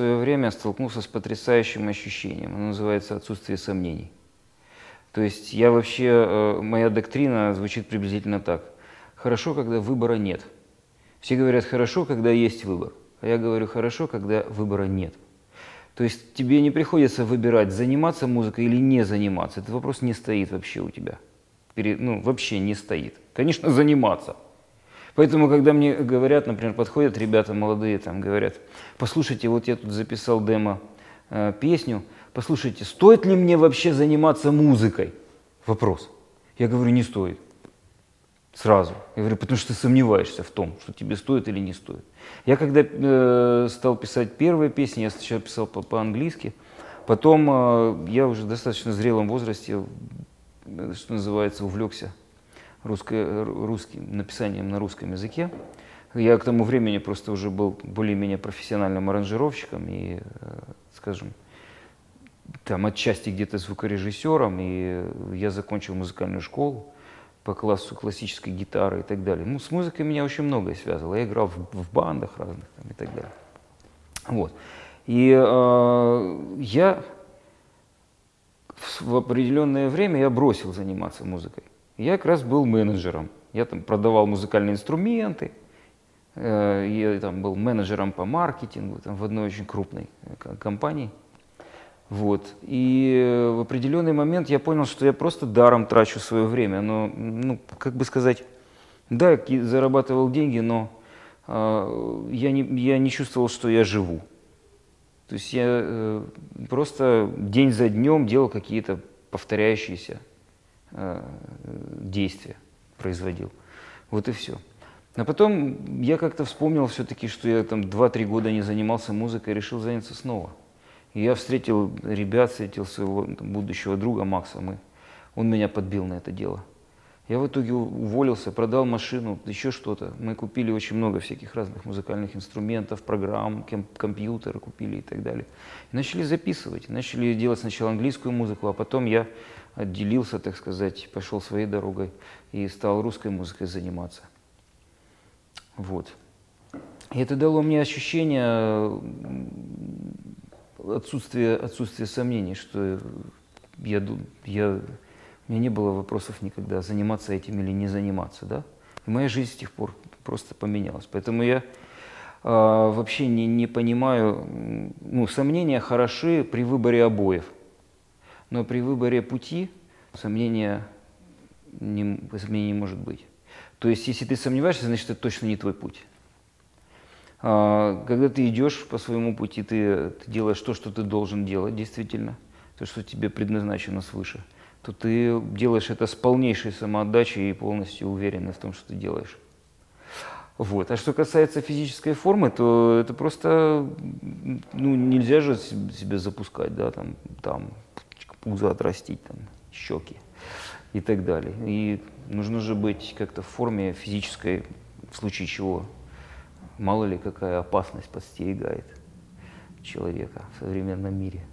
свое время столкнулся с потрясающим ощущением. Оно называется отсутствие сомнений. То есть я вообще, э, моя доктрина звучит приблизительно так. Хорошо, когда выбора нет. Все говорят хорошо, когда есть выбор. А я говорю хорошо, когда выбора нет. То есть тебе не приходится выбирать, заниматься музыкой или не заниматься. Этот вопрос не стоит вообще у тебя. Ну, вообще не стоит. Конечно, заниматься. Поэтому, когда мне говорят, например, подходят ребята молодые, там говорят, послушайте, вот я тут записал демо э, песню, послушайте, стоит ли мне вообще заниматься музыкой? Вопрос. Я говорю, не стоит. Сразу. Я говорю, потому что ты сомневаешься в том, что тебе стоит или не стоит. Я когда э, стал писать первые песни, я сначала писал по-английски, потом э, я уже в достаточно зрелом возрасте, э, что называется, увлекся русско, русским, написанием на русском языке. Я к тому времени просто уже был более-менее профессиональным аранжировщиком и, э, скажем, там отчасти где-то звукорежиссером, и я закончил музыкальную школу по классу классической гитары и так далее. Ну, с музыкой меня очень многое связывало. Я играл в, в бандах разных там, и так далее. Вот. И э, я в определенное время я бросил заниматься музыкой. Я как раз был менеджером. Я там продавал музыкальные инструменты, э, я там был менеджером по маркетингу там, в одной очень крупной э, компании. Вот. И в определенный момент я понял, что я просто даром трачу свое время. Но, ну, как бы сказать, да, я зарабатывал деньги, но э, я, не, я не чувствовал, что я живу. То есть я э, просто день за днем делал какие-то повторяющиеся э, действия, производил. Вот и все. А потом я как-то вспомнил все-таки, что я там 2-3 года не занимался музыкой, решил заняться снова. И я встретил ребят, встретил своего там, будущего друга Макса. Мы, он меня подбил на это дело. Я в итоге уволился, продал машину, еще что-то. Мы купили очень много всяких разных музыкальных инструментов, программ, компьютеры купили и так далее. И начали записывать, начали делать сначала английскую музыку, а потом я отделился, так сказать, пошел своей дорогой и стал русской музыкой заниматься. Вот. И это дало мне ощущение отсутствие, отсутствие сомнений, что я, я, у меня не было вопросов никогда, заниматься этим или не заниматься. Да? И моя жизнь с тех пор просто поменялась. Поэтому я а, вообще не, не понимаю, ну, сомнения хороши при выборе обоев, но при выборе пути сомнения не, сомнений не может быть. То есть, если ты сомневаешься, значит, это точно не твой путь. А, когда ты идешь по своему пути, ты, ты делаешь то, что ты должен делать действительно, то, что тебе предназначено свыше, то ты делаешь это с полнейшей самоотдачей и полностью уверенный в том, что ты делаешь. Вот. А что касается физической формы, то это просто ну, нельзя же себя запускать, да, там, там пузо отрастить, там, щеки и так далее. И нужно же быть как-то в форме физической, в случае чего Мало ли какая опасность подстерегает человека в современном мире.